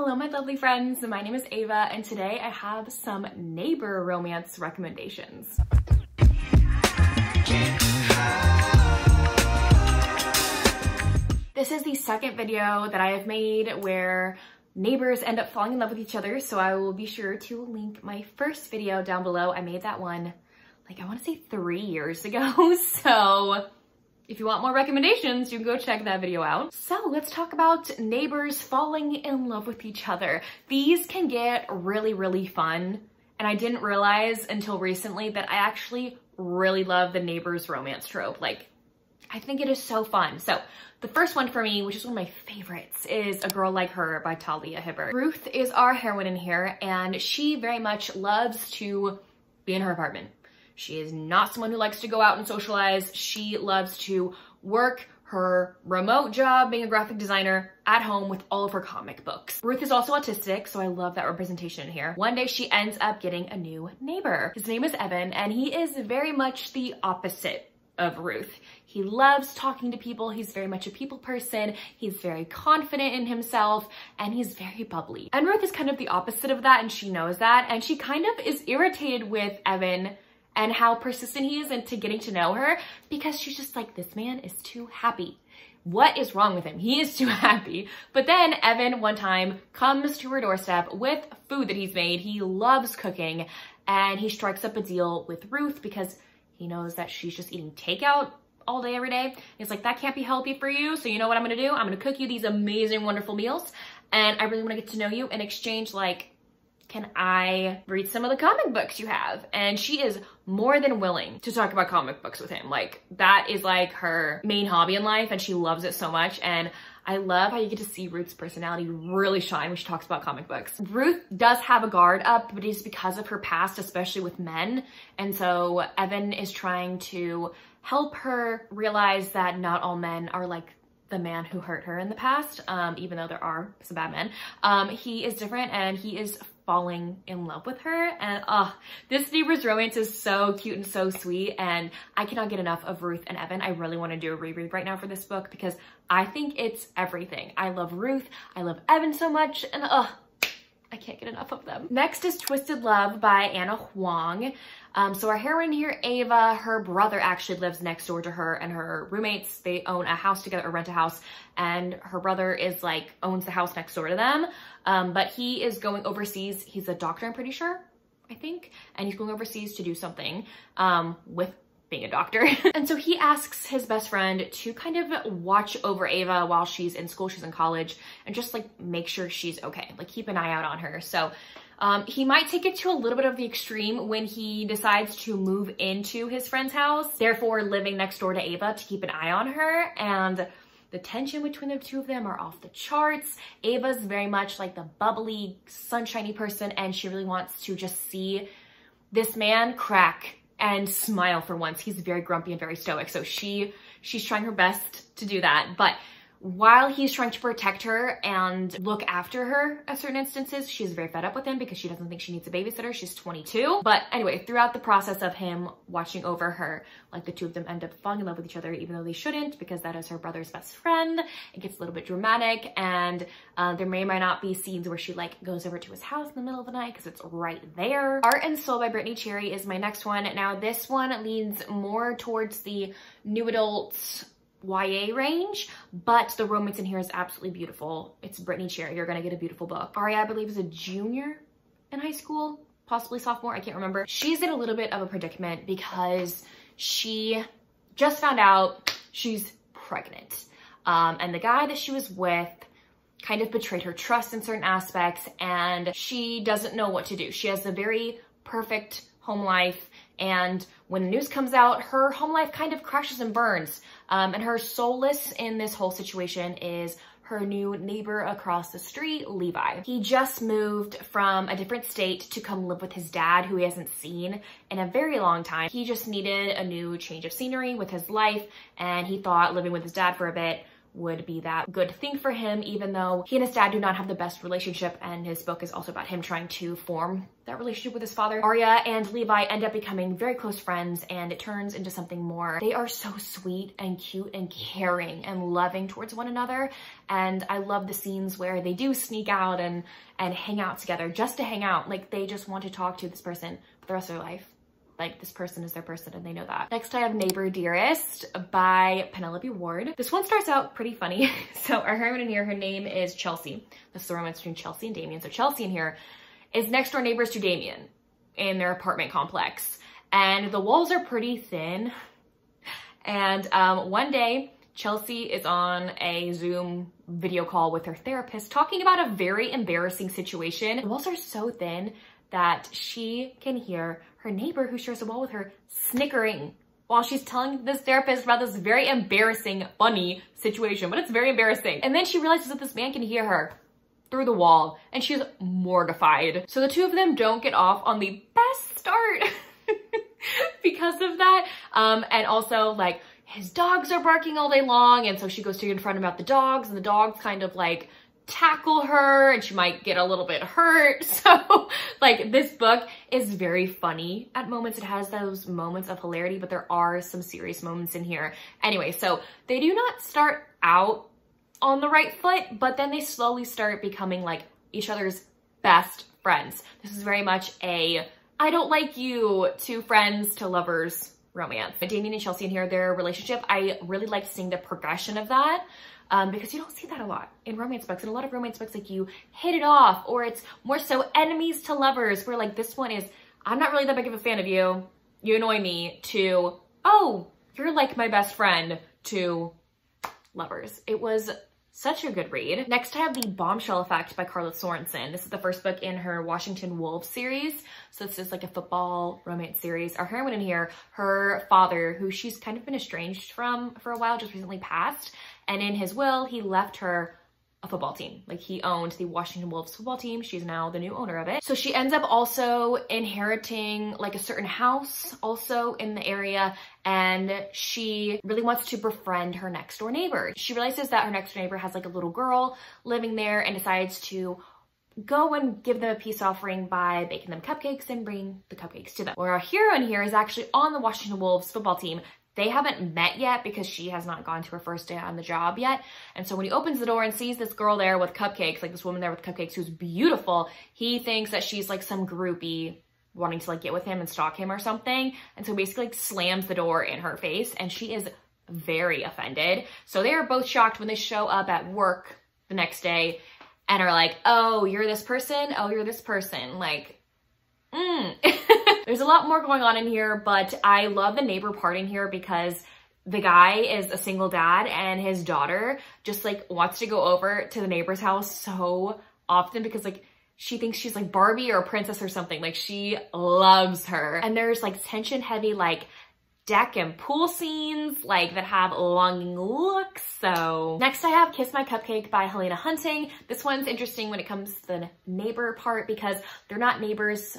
Hello, my lovely friends. My name is Ava, and today I have some neighbor romance recommendations. This is the second video that I have made where neighbors end up falling in love with each other, so I will be sure to link my first video down below. I made that one, like I wanna say three years ago, so if you want more recommendations, you can go check that video out. So let's talk about neighbors falling in love with each other. These can get really, really fun. And I didn't realize until recently that I actually really love the neighbors romance trope. Like, I think it is so fun. So the first one for me, which is one of my favorites, is A Girl Like Her by Talia Hibbert. Ruth is our heroine in here, and she very much loves to be in her apartment. She is not someone who likes to go out and socialize. She loves to work her remote job being a graphic designer at home with all of her comic books. Ruth is also autistic, so I love that representation in here. One day she ends up getting a new neighbor. His name is Evan, and he is very much the opposite of Ruth. He loves talking to people. He's very much a people person. He's very confident in himself and he's very bubbly. And Ruth is kind of the opposite of that and she knows that. And she kind of is irritated with Evan and how persistent he is into getting to know her because she's just like, this man is too happy. What is wrong with him? He is too happy. But then Evan one time comes to her doorstep with food that he's made. He loves cooking and he strikes up a deal with Ruth because he knows that she's just eating takeout all day, every day. He's like, that can't be healthy for you. So you know what I'm gonna do? I'm gonna cook you these amazing, wonderful meals. And I really wanna get to know you in exchange like can I read some of the comic books you have? And she is more than willing to talk about comic books with him. Like that is like her main hobby in life and she loves it so much. And I love how you get to see Ruth's personality really shine when she talks about comic books. Ruth does have a guard up, but it's because of her past, especially with men. And so Evan is trying to help her realize that not all men are like the man who hurt her in the past, um, even though there are some bad men. Um, he is different and he is falling in love with her. And oh, this neighbor's romance is so cute and so sweet. And I cannot get enough of Ruth and Evan. I really want to do a reread right now for this book because I think it's everything. I love Ruth. I love Evan so much. And oh, I can't get enough of them. Next is Twisted Love by Ana Huang. Um, so our heroine here, Ava, her brother actually lives next door to her and her roommates, they own a house together or rent a house and her brother is like, owns the house next door to them. Um, but he is going overseas. He's a doctor, I'm pretty sure, I think. And he's going overseas to do something um, with being a doctor. and so he asks his best friend to kind of watch over Ava while she's in school, she's in college, and just like make sure she's okay, like keep an eye out on her. So um, he might take it to a little bit of the extreme when he decides to move into his friend's house, therefore living next door to Ava to keep an eye on her. And the tension between the two of them are off the charts. Ava's very much like the bubbly, sunshiny person, and she really wants to just see this man crack and smile for once. He's very grumpy and very stoic. So she she's trying her best to do that. But while he's trying to protect her and look after her at certain instances, she's very fed up with him because she doesn't think she needs a babysitter. She's 22. But anyway, throughout the process of him watching over her, like the two of them end up falling in love with each other, even though they shouldn't, because that is her brother's best friend. It gets a little bit dramatic and uh, there may or may not be scenes where she like goes over to his house in the middle of the night because it's right there. Art and Soul by Brittainy Cherry is my next one. Now this one leans more towards the new adult YA range, but the romance in here is absolutely beautiful. It's Brittainy Cherry. You're gonna get a beautiful book. Ari, I believe, is a junior in high school, possibly sophomore, I can't remember. She's in a little bit of a predicament because she just found out she's pregnant. Um, and the guy that she was with kind of betrayed her trust in certain aspects and she doesn't know what to do. She has a very perfect home life and when the news comes out, her home life kind of crashes and burns. Um, and her solace in this whole situation is her new neighbor across the street, Levi. He just moved from a different state to come live with his dad, who he hasn't seen in a very long time. He just needed a new change of scenery with his life, and he thought living with his dad for a bit would be that good thing for him, even though he and his dad do not have the best relationship. And his book is also about him trying to form that relationship with his father. Aria and Levi end up becoming very close friends and it turns into something more. They are so sweet and cute and caring and loving towards one another. And I love the scenes where they do sneak out and, and hang out together just to hang out. Like they just want to talk to this person for the rest of their life like this person is their person and they know that. Next I have Neighbor Dearest by Penelope Ward. This one starts out pretty funny. so our heroine in here, her name is Chelsea. This is the romance between Chelsea and Damien. So Chelsea in here is next door neighbors to Damien in their apartment complex. And the walls are pretty thin. And um, one day, Chelsea is on a Zoom video call with her therapist talking about a very embarrassing situation. The walls are so thin that she can hear her neighbor who shares a wall with her snickering while she's telling this therapist about this very embarrassing, funny situation, but it's very embarrassing. And then she realizes that this man can hear her through the wall and she's mortified. So the two of them don't get off on the best start because of that. Um, and also like his dogs are barking all day long. And so she goes to confront him about the dogs and the dogs kind of like tackle her and she might get a little bit hurt. So like this book is very funny at moments. It has those moments of hilarity, but there are some serious moments in here. Anyway, so they do not start out on the right foot, but then they slowly start becoming like each other's best friends. This is very much a I don't like you to friends to lovers romance. But Damien and Chelsea in here, their relationship, I really like seeing the progression of that um, because you don't see that a lot in romance books. In a lot of romance books, like you hit it off or it's more so enemies to lovers where like this one is, I'm not really that big of a fan of you. You annoy me to, oh, you're like my best friend to lovers. It was such a good read. Next, I have The Bombshell Effect by Karla Sorensen. This is the first book in her Washington Wolves series. So this is like a football romance series. Our heroine in here, her father, who she's kind of been estranged from for a while, just recently passed. And in his will, he left her a football team. Like he owned the Washington Wolves football team. She's now the new owner of it. So she ends up also inheriting like a certain house also in the area and she really wants to befriend her next door neighbor. She realizes that her next door neighbor has like a little girl living there and decides to go and give them a peace offering by baking them cupcakes and bring the cupcakes to them. Where our hero in here is actually on the Washington Wolves football team they haven't met yet because she has not gone to her first day on the job yet. And so when he opens the door and sees this girl there with cupcakes, like this woman there with cupcakes who's beautiful, he thinks that she's like some groupie wanting to like get with him and stalk him or something. And so basically like slams the door in her face and she is very offended. So they are both shocked when they show up at work the next day and are like, oh, you're this person? Oh, you're this person. Like, mm. There's a lot more going on in here, but I love the neighbor part in here because the guy is a single dad and his daughter just like wants to go over to the neighbor's house so often because like she thinks she's like Barbie or a princess or something. Like she loves her. And there's like tension heavy like deck and pool scenes like that have longing looks. So next I have Kiss My Cupcake by Helena Hunting. This one's interesting when it comes to the neighbor part because they're not neighbors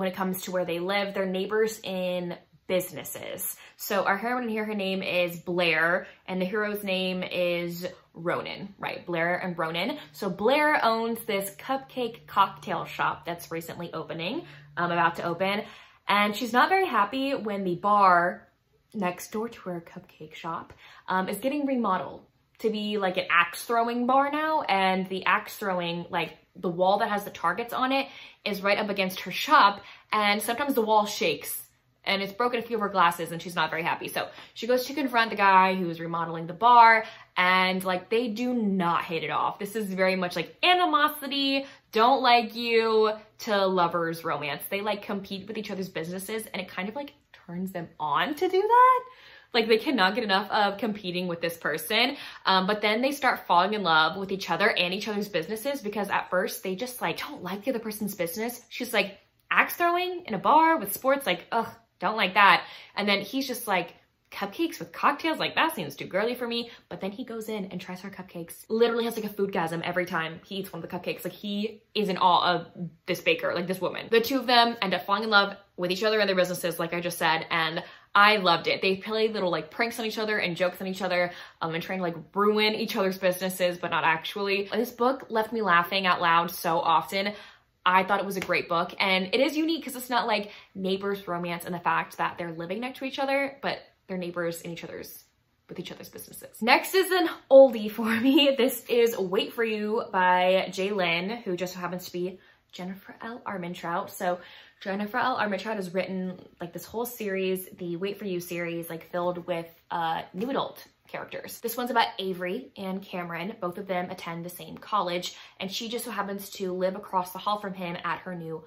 when it comes to where they live. They're neighbors in businesses. So our heroine here, her name is Blair, and the hero's name is Ronan, right? Blair and Ronan. So Blair owns this cupcake cocktail shop that's recently opening, um, about to open, and she's not very happy when the bar next door to her cupcake shop um, is getting remodeled to be like an axe throwing bar now, and the axe throwing like the wall that has the targets on it is right up against her shop and sometimes the wall shakes and it's broken a few of her glasses and she's not very happy. So she goes to confront the guy who's remodeling the bar and like they do not hit it off. This is very much like animosity, don't like you to lovers romance. They like compete with each other's businesses and it kind of like turns them on to do that. Like they cannot get enough of competing with this person. Um, but then they start falling in love with each other and each other's businesses because at first they just like don't like the other person's business. She's like axe throwing in a bar with sports, like, ugh, don't like that. And then he's just like, cupcakes with cocktails like that seems too girly for me but then he goes in and tries her cupcakes literally has like a foodgasm every time he eats one of the cupcakes like he is in awe of this baker like this woman the two of them end up falling in love with each other and their businesses like i just said and I loved it. They play little like pranks on each other and jokes on each other um, and trying to like ruin each other's businesses, but not actually. This book left me laughing out loud so often. I thought it was a great book and it is unique because it's not like neighbors romance and the fact that they're living next to each other, but they're neighbors in each other's with each other's businesses. Next is an oldie for me. This is Wait For You by J. Lynn, who just happens to be Jennifer L. Armentrout. So Jennifer L. Armentrout has written like this whole series, the Wait For You series, like filled with uh, new adult characters. This one's about Avery and Cameron. Both of them attend the same college and she just so happens to live across the hall from him at her new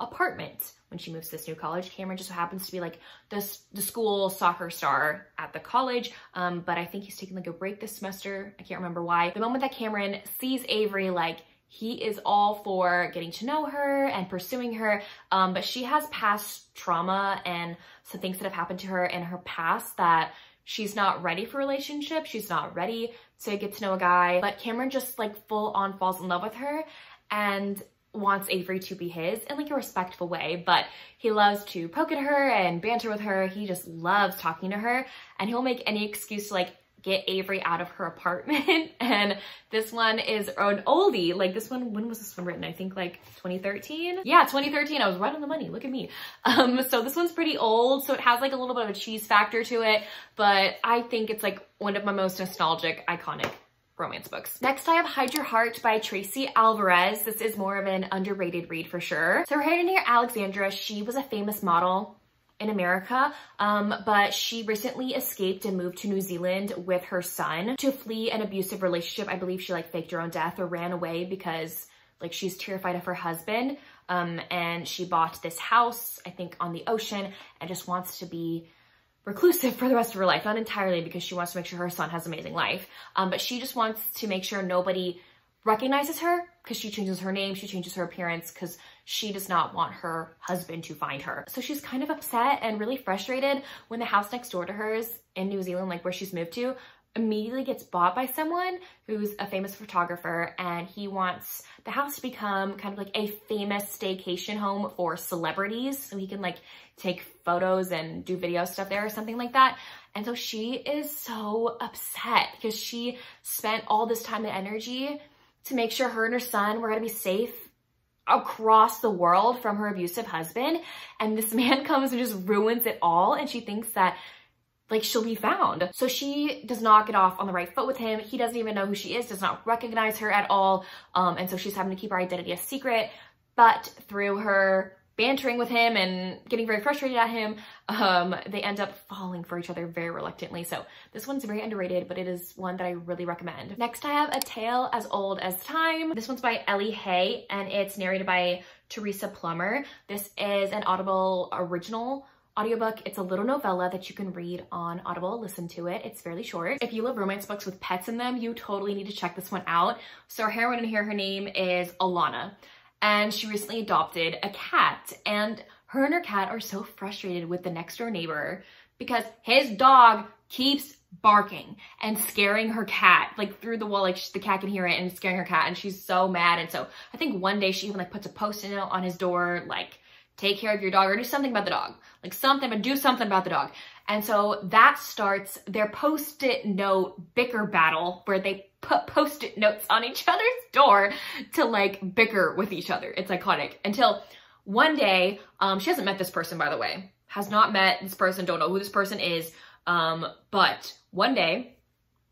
apartment when she moves to this new college. Cameron just so happens to be like the, the school soccer star at the college, um, but I think he's taking like a break this semester. I can't remember why. The moment that Cameron sees Avery, like he is all for getting to know her and pursuing her, um, but she has past trauma and some things that have happened to her in her past that she's not ready for relationship. She's not ready to get to know a guy, but Cameron just like full on falls in love with her and wants Avery to be his in like a respectful way, but he loves to poke at her and banter with her. He just loves talking to her and he'll make any excuse to like get Avery out of her apartment. and this one is an oldie. Like this one, when was this one written? I think like 2013. Yeah, 2013. I was right on the money. Look at me. Um, so this one's pretty old. So it has like a little bit of a cheese factor to it, but I think it's like one of my most nostalgic, iconic romance books. Next, I have Hide Your Heart by Tracey Alvarez. This is more of an underrated read for sure. So right in here, Alexandra, she was a famous model in America, um, but she recently escaped and moved to New Zealand with her son to flee an abusive relationship. I believe she like faked her own death or ran away because like she's terrified of her husband. Um, and she bought this house, I think on the ocean and just wants to be reclusive for the rest of her life. Not entirely because she wants to make sure her son has an amazing life, um, but she just wants to make sure nobody recognizes her because she changes her name, she changes her appearance because she does not want her husband to find her. So she's kind of upset and really frustrated when the house next door to hers in New Zealand, like where she's moved to, immediately gets bought by someone who's a famous photographer and he wants the house to become kind of like a famous staycation home for celebrities so he can like take photos and do video stuff there or something like that. And so she is so upset because she spent all this time and energy to make sure her and her son were going to be safe across the world from her abusive husband. And this man comes and just ruins it all. And she thinks that like she'll be found. So she does not get off on the right foot with him. He doesn't even know who she is, does not recognize her at all. Um, and so she's having to keep her identity a secret. But through her bantering with him and getting very frustrated at him, um, they end up falling for each other very reluctantly. So this one's very underrated, but it is one that I really recommend. Next, I have A Tail as Old as Time. This one's by Ellie Hay, and it's narrated by Teresa Plummer. This is an Audible original audiobook. It's a little novella that you can read on Audible, listen to it. It's fairly short. If you love romance books with pets in them, you totally need to check this one out. So our heroine in here, her name is Alana and she recently adopted a cat. And her and her cat are so frustrated with the next door neighbor because his dog keeps barking and scaring her cat like through the wall. Like the cat can hear it and scaring her cat and she's so mad. And so I think one day she even like puts a post-it note on his door like take care of your dog or do something about the dog. Like something but do something about the dog and so that starts their post-it note bicker battle where they put post-it notes on each other's door to like bicker with each other. It's iconic. Until one day, um, she hasn't met this person, by the way, has not met this person, don't know who this person is. Um, but one day,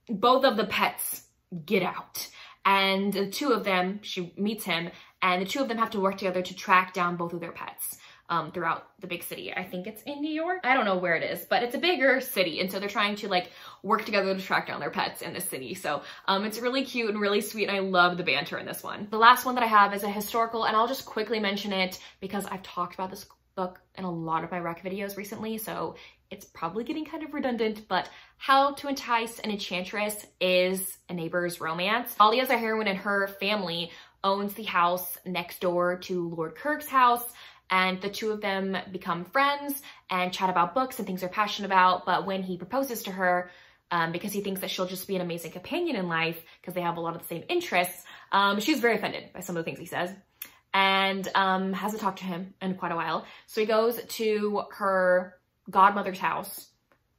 both of the pets get out and the two of them, she meets him and the two of them have to work together to track down both of their pets um, throughout the big city. I think it's in New York. I don't know where it is, but it's a bigger city. And so they're trying to like work together to track down their pets in the city. So um, it's really cute and really sweet. And I love the banter in this one. The last one that I have is a historical and I'll just quickly mention it because I've talked about this book in a lot of my rec videos recently. So it's probably getting kind of redundant, but How to Entice an Enchantress is a neighbor's romance. Ollie as a heroine and her family owns the house next door to Lord Kirk's house and the two of them become friends and chat about books and things they're passionate about. But when he proposes to her, um, because he thinks that she'll just be an amazing companion in life because they have a lot of the same interests, um, she's very offended by some of the things he says and um, hasn't talked to him in quite a while. So he goes to her godmother's house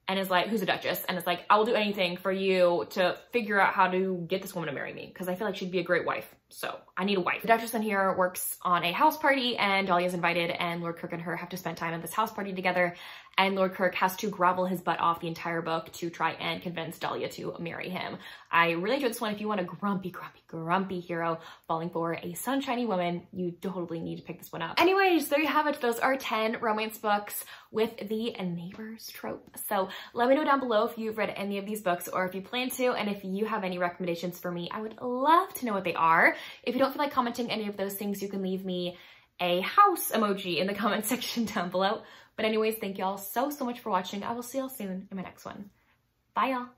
and is like, who's a duchess? And it's like, I will do anything for you to figure out how to get this woman to marry me because I feel like she'd be a great wife. So I need a wife. The Duchess in here works on a house party and Dahlia's invited and Lord Kirk and her have to spend time at this house party together. And Lord Kirk has to grovel his butt off the entire book to try and convince Dahlia to marry him. I really enjoyed this one. If you want a grumpy, grumpy, grumpy hero falling for a sunshiny woman, you totally need to pick this one up. Anyways, there you have it. Those are 10 romance books with the neighbors trope. So let me know down below if you've read any of these books or if you plan to, and if you have any recommendations for me, I would love to know what they are. If you don't feel like commenting any of those things, you can leave me a house emoji in the comment section down below. But anyways, thank y'all so, so much for watching. I will see y'all soon in my next one. Bye y'all.